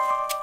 you